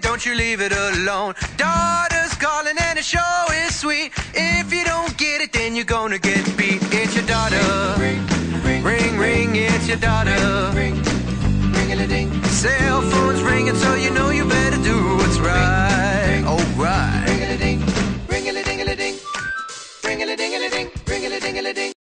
don't you leave it alone. Daughter's calling and the show is sweet. If you don't get it, then you're gonna get beat. It's your daughter. Ring, ring, ring, ring it's your daughter. Ring, ring, ring, ding. Cell phone's ringing, so you know you better do what's right. Alright. Ring, a ding, ring, a ding, a ding, ring, a ding, a ding, ring, a ding, a ding.